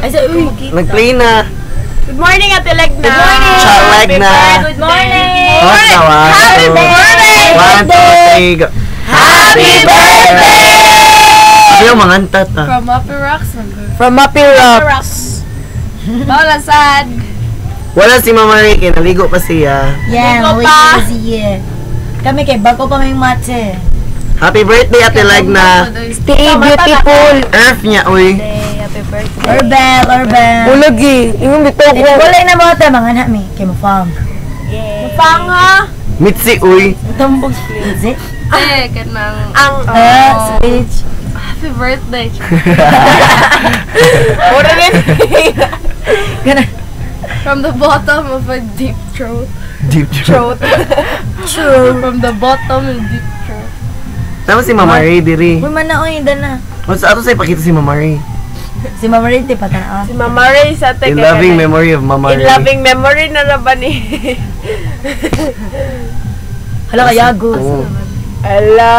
Ay, sa, uy. Nag-play na. Good morning, Ate Legna. Good morning. Chalag na. Good morning. Oh, sawa. Happy birthday. One, two, three, go. Happy birthday! Ayaw, mangantat ah. From Upper Rocks. From Upper Rocks. Bawala sad. Wala si Mama Ricky, naligo pa siya. Yan, Ligo wait pa. siya. Kami kay bago pa may matse. Happy birthday, Ate Legna. Stay beautiful. Earth niya, uy. Orbel, Orbel. Ulagi, yung bito ko. Wala na mo ito, mga anak mi. Kay mo farm. Panga. Mitzi, uy. Tumbog split. Eh, kanang Ang Ah, speech. happy birthday. Ura rin. Ganun. From the bottom of a deep throat. Deep throat. True. From the bottom of deep throat. Tama si Mama Ray, diri. Uy, man na, uy, na. O sa ato sa'yo, pakita si Mama Ray. Si Mama Rinty, patanaw. Si Mama Ray sa In te loving memory of Mama In Ray. loving memory na na ba ni? Hala, kayago. Oo. Ala.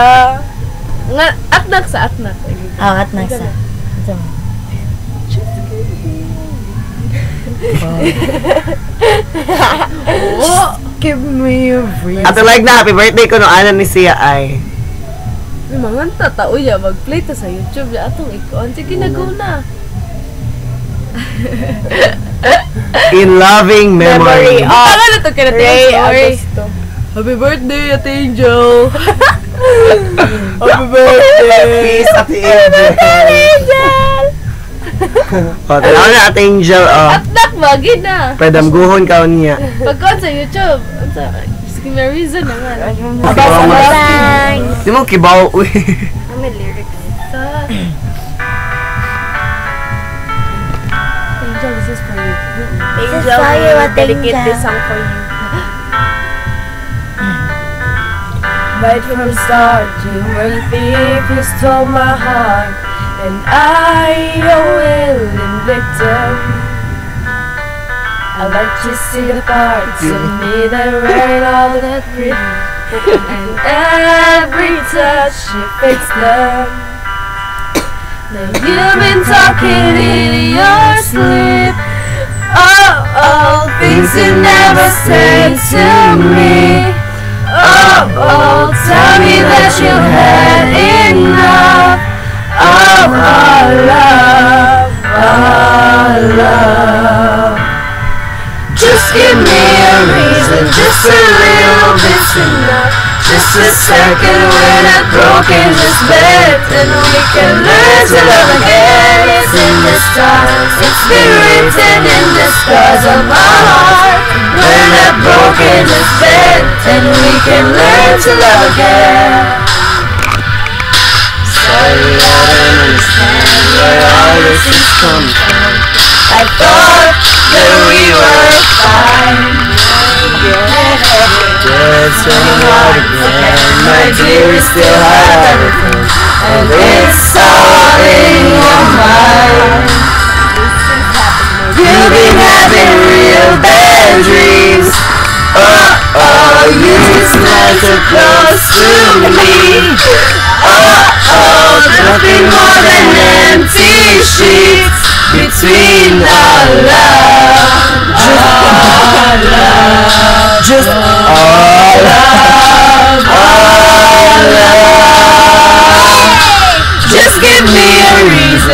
Nga, atnak sa atnak. Ah, at nagsa. Ito mo. Oo. Give me a breeze. Ate Legna, happy birthday ko no anan ni siya ay. May mga tatao ya, mag-play ta sa YouTube ya atong ikaw. Sige na go na. In loving memory. Memory of Ano na to kaya Ray? Augusto. Happy birthday, Ate Angel! Happy birthday. Peace, Ate Angel. o, tanaw na Ate Angel, oh. Atnak ba? Gina! Pwedam guhon ka niya. Pagkaon sa YouTube. Ano sa... Sige, may reason naman. Kibaw mo. Thanks. Di mo kibaw, uy. May lyrics. Angel, this is for you. Angel, Sayo, we Ate dedicate this song for you. Right from the start, you were the thief who stole my heart, and I, oh, your willing victim. I let you see the parts of me that weren't all that pretty, and every touch fixed them. Now you've been talking in your sleep. Oh, oh, things you never said to me. Oh, oh, tell me that you had enough. Oh, oh, love, give me a reason, just a little bit's enough. Just a second when I'm broken this bed, then we can learn to love again. It's in the stars, it's been written in the stars of my heart. When I'm broken this bed, then we can learn to love again. I don't understand where all this is coming from. I thought that we were fine. Just running out again. My dear, we still have everything. And it's all in your mind. You've been having real bad dreams. Smell so close to me. Oh, oh, nothing more than empty sheets between our love. Our love. Just all Just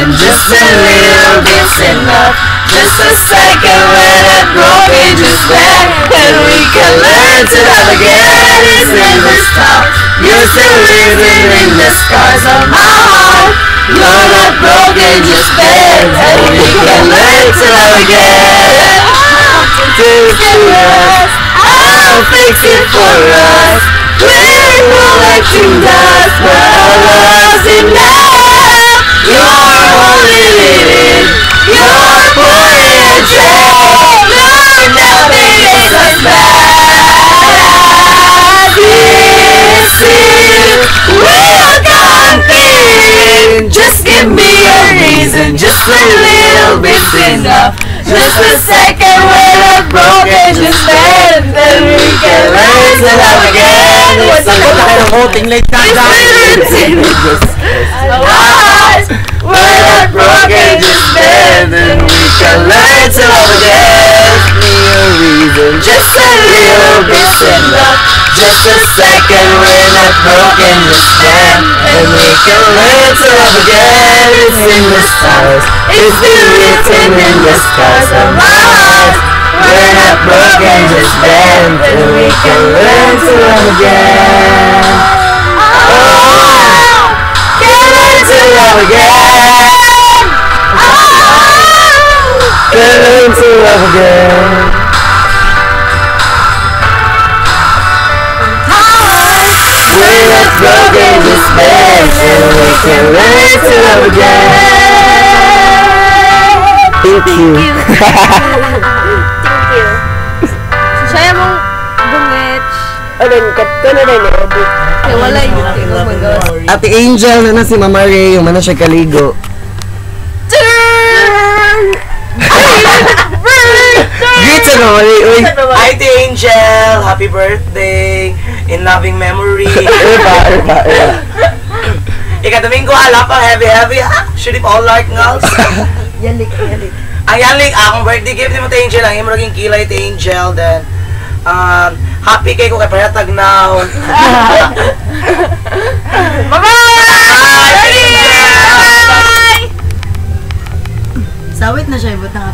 reason, just a little bit's enough. Just a second when I'm broken, just back, and we can learn to love again. It's never stop. You're still living in the scars of my heart. You're not broken, just bent, and we can learn to love again. For us, I'll fix it for us. We're collecting dust, but just a little bit's enough. Just a second when I'm broken, just then, then we can learn to love again. What's the voting late na Our hearts were not broken, just then, then not broken, just bend And we can learn to love again It's in the stars. It's been written in the stars of heart We're not broken, just bend And we can learn to love again Oh, learn to love again Can learn to love again Not broken, bend And we can learn to love again Thank you Thank you. Saya mong bungits. Alin, kat ka na rin Kaya wala yung oh my God. Ate Angel na na si Mama Ray, yung mana siya kaligo. Greet sa Mama Ray, uy. Hi, Ate Angel! Happy birthday! In loving memory! Erba, erba, erba. Ikadumin ko halap ang heavy-heavy ha! Should if all like ngals? Yalik, yalik. Ang yaling, akong birthday gift ni mo, Ate Angel. Ang imo naging kilay, Ate Angel. Then, um, happy kay ko kay Pahatag now. Bye-bye! Angel! Sawit na siya, ibot na